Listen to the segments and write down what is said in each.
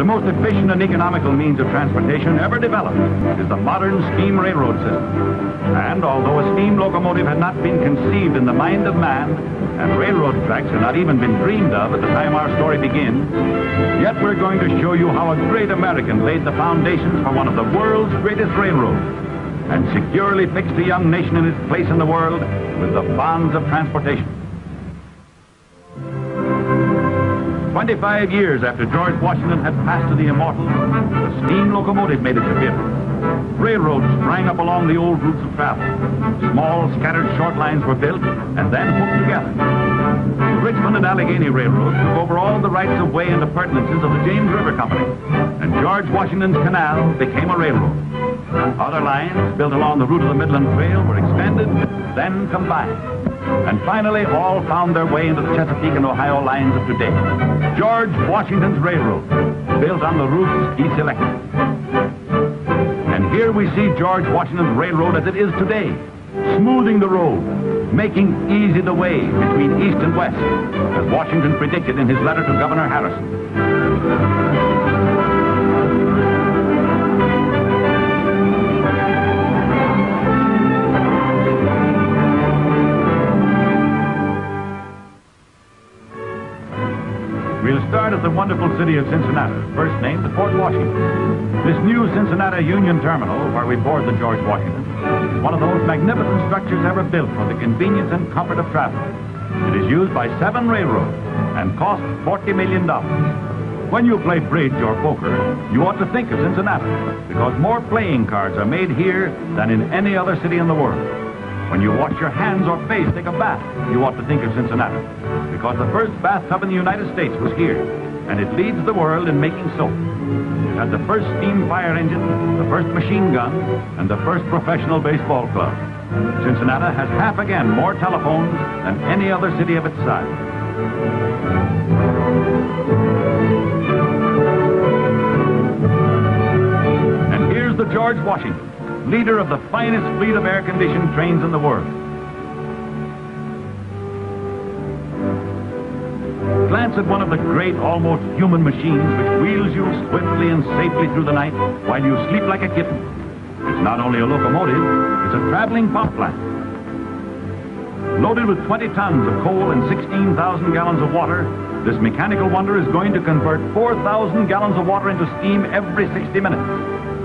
The most efficient and economical means of transportation ever developed is the modern steam railroad system. And although a steam locomotive had not been conceived in the mind of man, and railroad tracks had not even been dreamed of at the time our story begins, yet we're going to show you how a great American laid the foundations for one of the world's greatest railroads and securely fixed the young nation in its place in the world with the bonds of transportation. 25 years after George Washington had passed to the immortals, the steam locomotive made its appearance. Railroads sprang up along the old routes of travel. Small, scattered short lines were built and then hooked together. The Richmond and Allegheny Railroad took over all the rights of way and appurtenances of the James River Company, and George Washington's Canal became a railroad. Other lines built along the route of the Midland Trail were extended, then combined. And finally, all found their way into the Chesapeake and Ohio lines of today. George Washington's Railroad, built on the routes he selected. And here we see George Washington's Railroad as it is today, smoothing the road, making easy the way between east and west, as Washington predicted in his letter to Governor Harrison. At the wonderful city of Cincinnati, first named the Fort Washington. This new Cincinnati Union Terminal, where we board the George Washington, is one of the most magnificent structures ever built for the convenience and comfort of travel. It is used by seven railroads and costs $40 million. When you play bridge or poker, you ought to think of Cincinnati, because more playing cards are made here than in any other city in the world. When you wash your hands or face, take a bath, you ought to think of Cincinnati. Because the first bathtub in the United States was here, and it leads the world in making soap. It had the first steam fire engine, the first machine gun, and the first professional baseball club. Cincinnati has half again more telephones than any other city of its size. And here's the George Washington leader of the finest fleet of air-conditioned trains in the world. Glance at one of the great, almost human machines which wheels you swiftly and safely through the night while you sleep like a kitten. It's not only a locomotive, it's a traveling pump plant. Loaded with 20 tons of coal and 16,000 gallons of water, this mechanical wonder is going to convert 4,000 gallons of water into steam every 60 minutes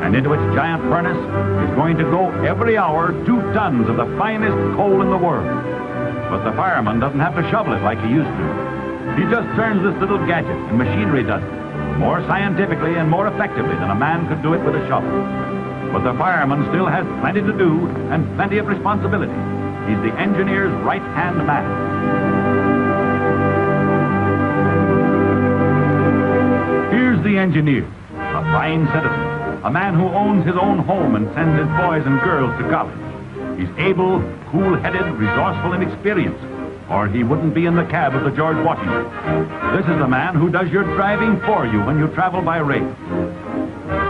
and into its giant furnace is going to go every hour two tons of the finest coal in the world. But the fireman doesn't have to shovel it like he used to. He just turns this little gadget, and machinery does it, more scientifically and more effectively than a man could do it with a shovel. But the fireman still has plenty to do and plenty of responsibility. He's the engineer's right-hand man. Here's the engineer, a fine citizen, a man who owns his own home and sends his boys and girls to college. He's able, cool-headed, resourceful, and experienced, or he wouldn't be in the cab of the George Washington. This is the man who does your driving for you when you travel by rail.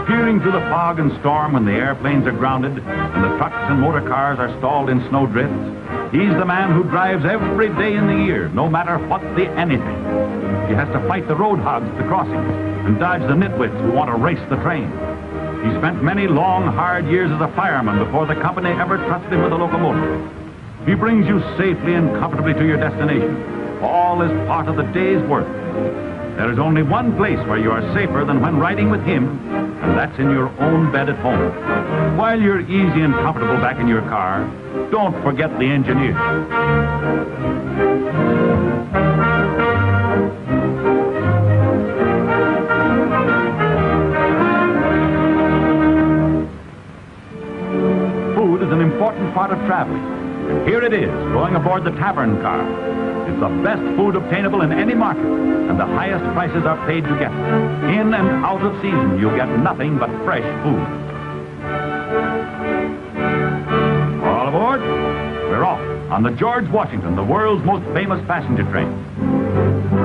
Peering through the fog and storm when the airplanes are grounded and the trucks and motor cars are stalled in snowdrifts, he's the man who drives every day in the year, no matter what the anything. He has to fight the road hogs at the crossings and dodge the nitwits who want to race the train. He spent many long, hard years as a fireman before the company ever trusted him with a locomotive. He brings you safely and comfortably to your destination. All is part of the day's work. There is only one place where you are safer than when riding with him, and that's in your own bed at home. While you're easy and comfortable back in your car, don't forget the engineer. Food is an important part of traveling. Here it is, going aboard the tavern car. It's the best food obtainable in any market, and the highest prices are paid to get it. In and out of season, you get nothing but fresh food. All aboard. We're off on the George Washington, the world's most famous passenger train.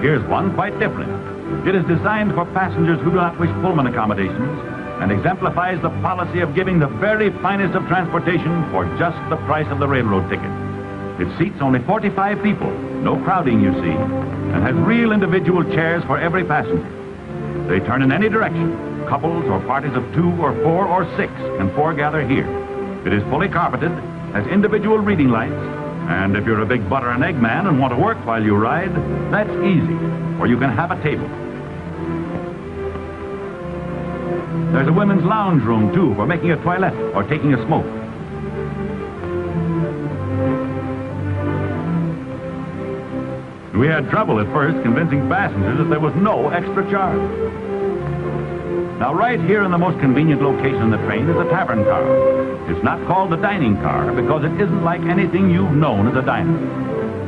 Here's one quite different. It is designed for passengers who do not wish Pullman accommodations and exemplifies the policy of giving the very finest of transportation for just the price of the railroad ticket. It seats only 45 people, no crowding, you see, and has real individual chairs for every passenger. They turn in any direction. Couples or parties of two or four or six can foregather here. It is fully carpeted, has individual reading lights, and if you're a big butter and egg man and want to work while you ride, that's easy, or you can have a table. There's a women's lounge room, too, for making a toilet or taking a smoke. We had trouble at first convincing passengers that there was no extra charge. Now, right here in the most convenient location in the train is a tavern car. It's not called the dining car because it isn't like anything you've known as a diner.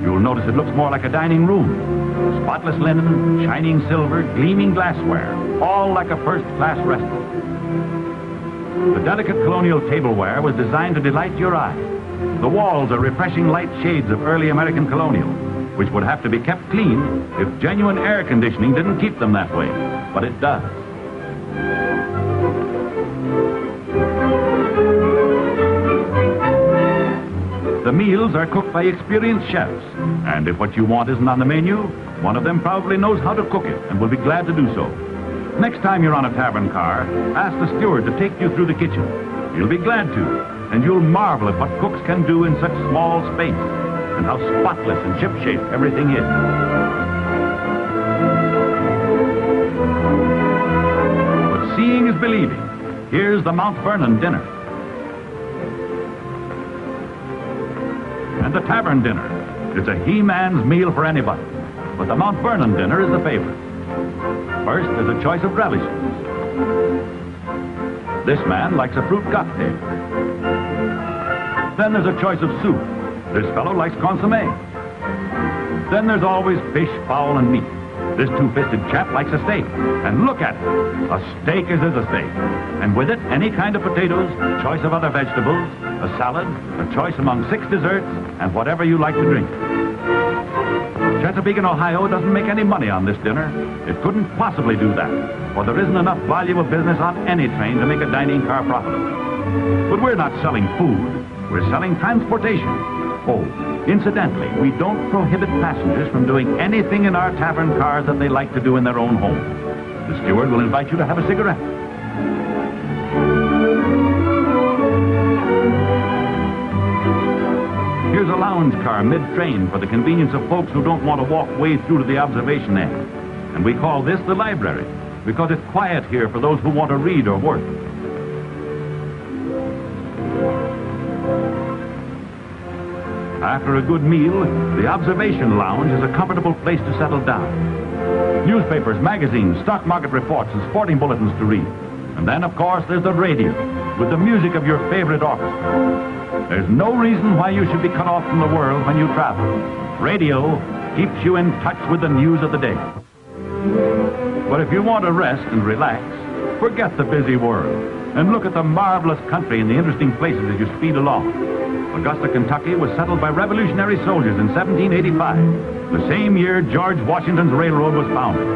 You'll notice it looks more like a dining room. Spotless linen, shining silver, gleaming glassware, all like a first-class restaurant. The delicate colonial tableware was designed to delight your eye. The walls are refreshing light shades of early American colonial, which would have to be kept clean if genuine air conditioning didn't keep them that way. But it does. The meals are cooked by experienced chefs, and if what you want isn't on the menu, one of them probably knows how to cook it and will be glad to do so. Next time you're on a tavern car, ask the steward to take you through the kitchen. You'll be glad to, and you'll marvel at what cooks can do in such small space, and how spotless and ship-shape everything is. But seeing is believing. Here's the Mount Vernon dinner. And the tavern dinner. It's a he-man's meal for anybody. But the Mount Vernon dinner is the favorite. First, there's a choice of relishes. This man likes a fruit cocktail. Then there's a choice of soup. This fellow likes consomme. Then there's always fish, fowl, and meat. This two-fisted chap likes a steak. And look at it. A steak is, is a steak. And with it, any kind of potatoes, choice of other vegetables, a salad, a choice among six desserts, and whatever you like to drink. Chesapeake and Ohio doesn't make any money on this dinner. It couldn't possibly do that, for there isn't enough volume of business on any train to make a dining car profitable. But we're not selling food. We're selling transportation. Oh, incidentally, we don't prohibit passengers from doing anything in our tavern cars that they like to do in their own home. The steward will invite you to have a cigarette. Here's a lounge car mid-train for the convenience of folks who don't want to walk way through to the observation end. And we call this the library because it's quiet here for those who want to read or work. After a good meal, the observation lounge is a comfortable place to settle down. Newspapers, magazines, stock market reports, and sporting bulletins to read. And then, of course, there's the radio with the music of your favorite orchestra. There's no reason why you should be cut off from the world when you travel. Radio keeps you in touch with the news of the day. But if you want to rest and relax, forget the busy world and look at the marvelous country and the interesting places as you speed along. Augusta, Kentucky was settled by revolutionary soldiers in 1785, the same year George Washington's railroad was founded.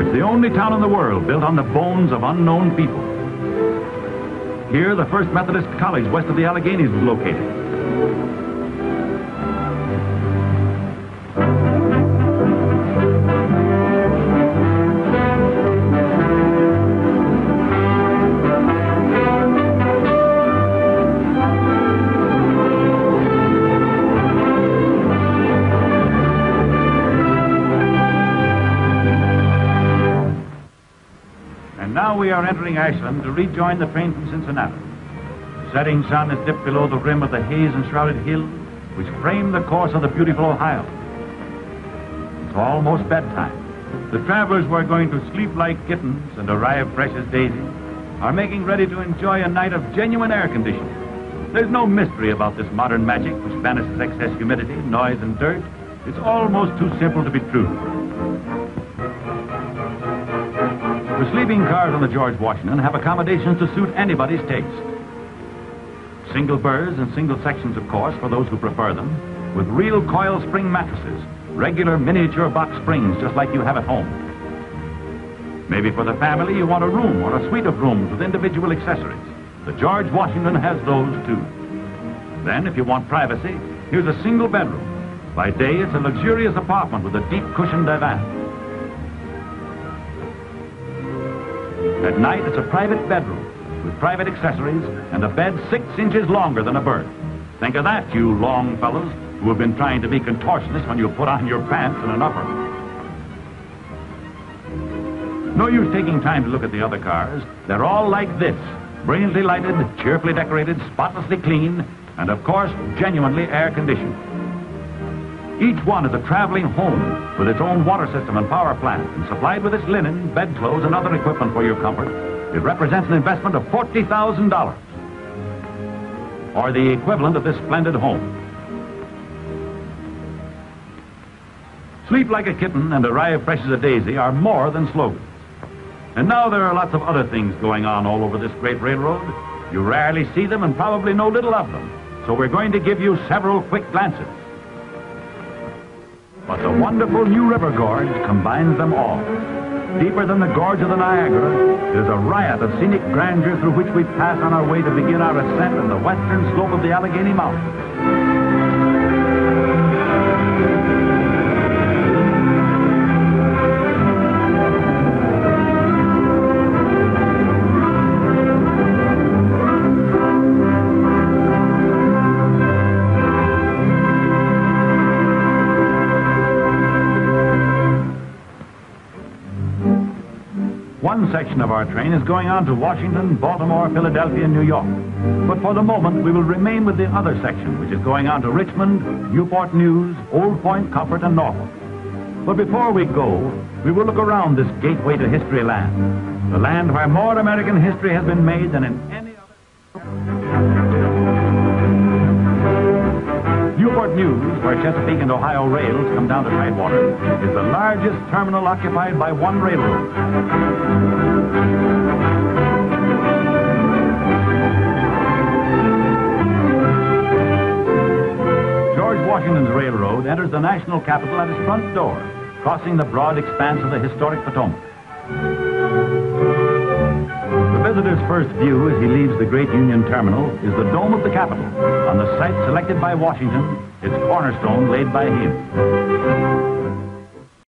It's the only town in the world built on the bones of unknown people. Here, the first Methodist college west of the Alleghenies was located. We are entering Ashland to rejoin the train from Cincinnati. The setting sun has dipped below the rim of the haze-enshrouded hills which frame the course of the beautiful Ohio. It's almost bedtime. The travelers who are going to sleep like kittens and arrive fresh as daisies are making ready to enjoy a night of genuine air conditioning. There's no mystery about this modern magic which banishes excess humidity, noise, and dirt. It's almost too simple to be true. The sleeping cars on the George Washington have accommodations to suit anybody's taste. Single berths and single sections, of course, for those who prefer them, with real coil spring mattresses, regular miniature box springs just like you have at home. Maybe for the family you want a room or a suite of rooms with individual accessories. The George Washington has those too. Then, if you want privacy, here's a single bedroom. By day, it's a luxurious apartment with a deep cushioned divan. At night, it's a private bedroom with private accessories and a bed six inches longer than a berth. Think of that, you long fellows who have been trying to be contortionists when you put on your pants in an upper. No use taking time to look at the other cars. They're all like this. Brilliantly lighted, cheerfully decorated, spotlessly clean, and of course, genuinely air-conditioned. Each one is a traveling home with its own water system and power plant, and supplied with its linen, bedclothes, and other equipment for your comfort. It represents an investment of $40,000, or the equivalent of this splendid home. Sleep like a kitten and arrive fresh as a daisy are more than slogans. And now there are lots of other things going on all over this great railroad. You rarely see them and probably know little of them. So we're going to give you several quick glances. But the wonderful New River Gorge combines them all. Deeper than the gorge of the Niagara, there's a riot of scenic grandeur through which we pass on our way to begin our ascent of the western slope of the Allegheny Mountains. Section of our train is going on to Washington, Baltimore, Philadelphia, and New York. But for the moment, we will remain with the other section, which is going on to Richmond, Newport News, Old Point, Comfort, and Norfolk. But before we go, we will look around this gateway to history land, the land where more American history has been made than in any News, where Chesapeake and Ohio rails come down to Tidewater, is the largest terminal occupied by one railroad. George Washington's railroad enters the national capital at its front door, crossing the broad expanse of the historic Potomac. Visitor's first view as he leaves the great Union Terminal is the dome of the Capitol, on the site selected by Washington, its cornerstone laid by him.